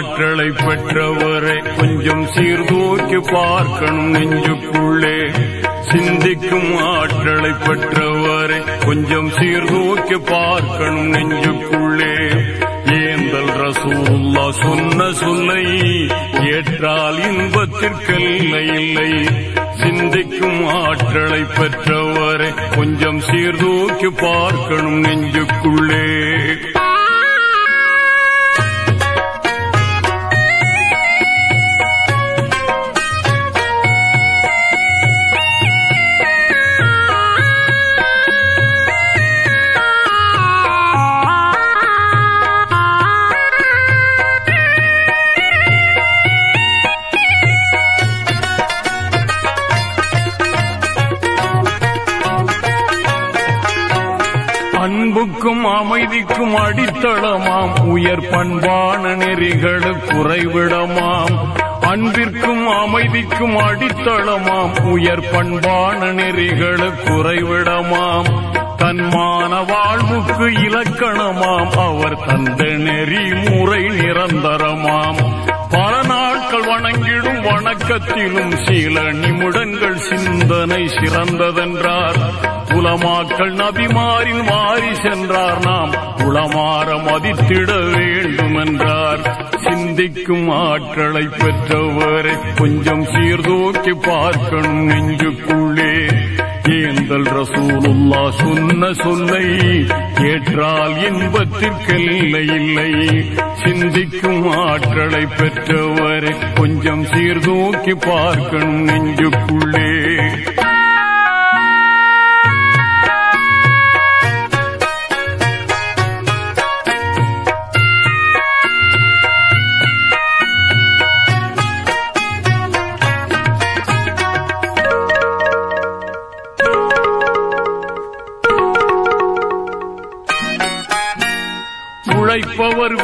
ஆற்றலை பெற்றவரை கொஞ்சம் சீர்தூக்கி பார்க்கணும் நெஞ்சுக்குள்ளே. சிந்திக்கும் ஆற்றலை பெற்றவரை கொஞ்சம் சீர்தூக்கி பார்க்கணும் நெஞ்சுக்குள்ளே. ஏந்தல் ரசூல்லா சொன்ன சொல்லை ஏற்றால் இன்பத்திற்கெல்லை இல்லை. சிந்திக்கும் ஆற்றலை பெற்றவரை கொஞ்சம் சீர்தூக்கி பார்க்கணும் நெஞ்சுக்குள்ளே. அன்புக்கும் அமைதிக்கும் அடித்தளமாம். உயர் பண்பான நெறிகளுக்கு குறைவிடமாம். அன்பிற்கும் அமைதிக்கும் அடித்தளமாம். உயர் பண்பான நெறிகளுக்கு குறைவிடமாம். தன்மான வாழ்வுக்கு இலக்கணமாம். அவர் தந்த நெறி முறை நிரந்தரமாம். பல வணங்கிடும் வணக்கத்திலும் சில நிமிடங்கள் சிந்தனை சிறந்ததென்றார். குலமாக்கள் நபிமாரில் மாறி சென்றார் நாம். குலமாற மதித்திட வேண்டும் என்றார் சிந்திக்கும் ஆற்றலை பெற்றவரை கொஞ்சம் சீர்தூக்கி பார்க்கணும் நெஞ்சுக்குள்ளே. ஏந்தல் ரசூலுல்லா சொன்ன சொல்லை ஏற்றால் இன்பத்திற்கெல்லை இல்லை. சிந்திக்கும் ஆற்றலை பெற்றவரை கொஞ்சம் சீர்தூக்கி பார்க்கணும் நெஞ்சுக்குள்ளே.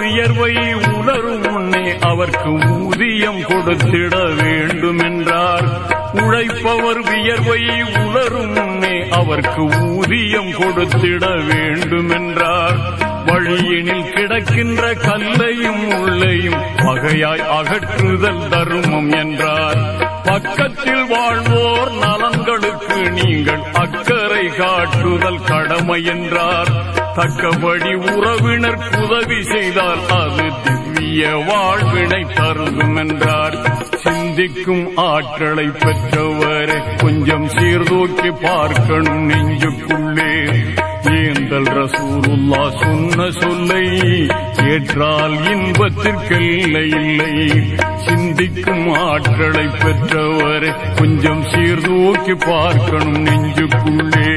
உயர்வை உணரும் முன்னே அவர்க்கு ஊதியம் கொடுத்திட வேண்டும் என்றார் உழைப்பவர் வியர்வை உணரும் முன்னே அவர்க்கு ஊதியம் கொடுத்திட வேண்டும் என்றார் வழியினில் கிடக்கின்ற கல்லையும் உள்ளையும் பகையாய் அகற்றுதல் தருமம் என்றார். பக்கத்தில் வாழ்வோர் நலன்களுக்கு நீங்கள் அக்கறை காட்டுதல் கடமை என்றார். தக்கபடி உறவினர் உதவி செய்தால் அது திவ்ய வாழ்வினை தருதும் என்றார். சிந்திக்கும் ஆற்றலை பெற்றவரை கொஞ்சம் சீர்தூக்கி பார்க்கணும் நெஞ்சுக்குள்ளே. ஏந்தல் ரசூருல்லா சொன்ன சொல்லை ஏற்றால் இன்பத்திற்கில்லை இல்லை. சிந்திக்கும் ஆற்றலை பெற்றவரை கொஞ்சம் சீர்தூக்கி பார்க்கணும் நெஞ்சுக்குள்ளே.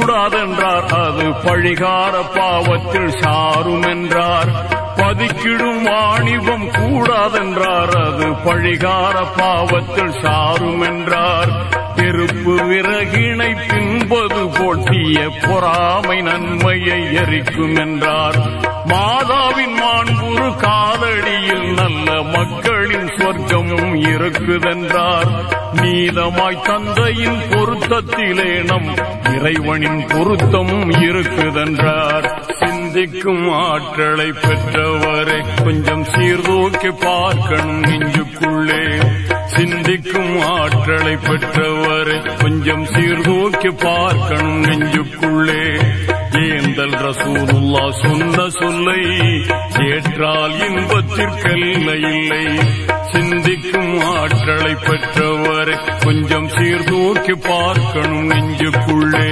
கூடாதென்றார். அது பழிகார பாவத்தில் சாரும் என்றார் பதுக்கிடும் வாணிபம் கூடாதென்றார். அது பழிகார பாவத்தில் சாரும் என்றார் பெருப்பு விறகினை பின்பது போட்டிய பொறாமை நன்மையை எரிக்கும் என்றார் மாதாவின் மாண்புரு காலடியில் நல்ல மக்கள் சொர்க்கமும் இருக்குதென்றார். நீதமாய் தந்தையின் பொருத்தத்திலே நம் இறைவனின் பொருத்தமும் இருக்குதென்றார். சிந்திக்கும் ஆற்றலை பெற்றவரை கொஞ்சம் சீர்தூக்கி பார்க்கணும் நெஞ்சுக்குள்ளே. சிந்திக்கும் ஆற்றலை பெற்றவரை கொஞ்சம் சீர்தூக்கி பார்க்கணும் நெஞ்சுக்குள்ளே. ஏந்தல் ரசூலுல்லா சொன்ன சொல்லை ஏற்றால் இன்பத்திற்கல்ல இல்லை சிந்திக்கும் ஆற்றலை பெற்றவர் கொஞ்சம் சீர்தூக்கி பார்க்கணும் நெஞ்சுக்குள்ளே.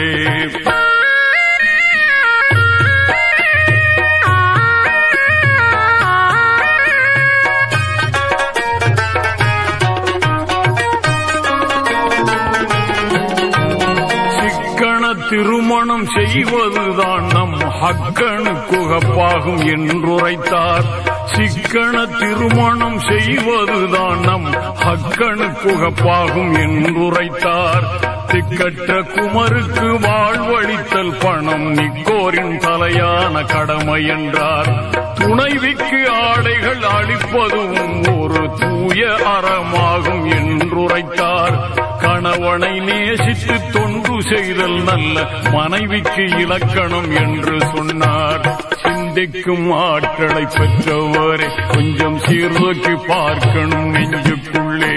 திருமணம் செய்வதுதான் நம் ஹக்கனு குகப்பாகும் என்றுரைத்தார். சிக்கன திருமணம் செய்வதுதான் நம் ஹக்கனு குகப்பாகும் என்றுரைத்தார். திக்கற்ற குமருக்கு வாழ்வழித்தல் பணம் நிக்கோரின் தலையான கடமை என்றார். துணைவிக்கு ஆடைகள் அளிப்பதும் ஒரு தூய அறமாகும் என்றுரைத்தார். கணவனை நேசித்து தொண்டு செய்தல் நல்ல மனைவிக்கு இலக்கணம் என்று சொன்னார். சிந்திக்கும் ஆற்றலை பெற்றவரை கொஞ்சம் சீர்தூக்கி பார்க்கணும் நெஞ்சுக்குள்ளே.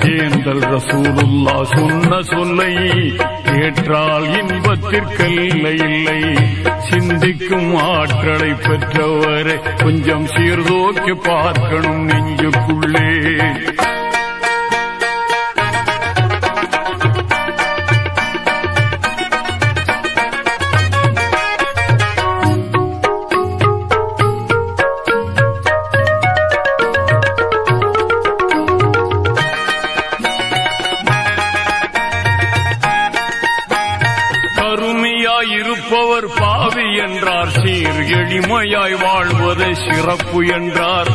ஏந்தல் ரசூலுல்லா சொன்ன சொல்லை ஏற்றால் இன்பத்திற்கல்ல இல்லை. சிந்திக்கும் ஆற்றலை பெற்றவரை கொஞ்சம் சீர்தூக்கி பார்க்கணும் நெஞ்சுக்குள்ளே. எளிமையாய் வாழ்வதை சிறப்பு என்றார்.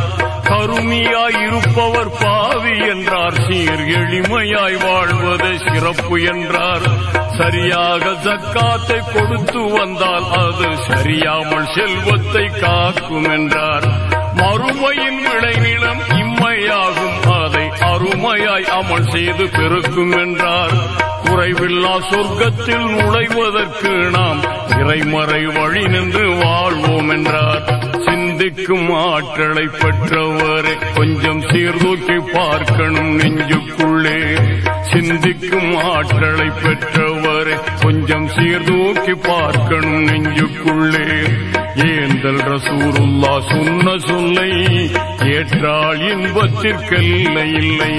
கருமியாய் இருப்பவர் பாவி என்றார். சீர் எளிமையாய் வாழ்வதை சிறப்பு என்றார். சரியாக ஜக்காத்தை கொடுத்து வந்தால் அது சரியாமல் செல்வத்தை காக்கும் என்றார். மறுமையின் விளைநிலம் இம்மையாகும். அருமையாய் அமல் செய்து பெருக்கும் என்றார். குறைவில்லா சொர்க்கத்தில் நுழைவதற்கு நாம் இறைமறை வழி நின்று வாழ்வோம் என்றார். சிந்திக்கும் ஆற்றலை பெற்றவரே கொஞ்சம் சீர்தூக்கி பார்க்கணும் நெஞ்சுக்குள்ளே. சிந்திக்கும் ஆற்றலை பெற்றவரே கொஞ்சம் சீர்தூக்கி பார்க்கணும் நெஞ்சுக்குள்ளே. ஏந்தல் ரசூருல்லா சொன்ன சொல்லை ஏற்றால் இன்பத்திற்கல்ல இல்லை.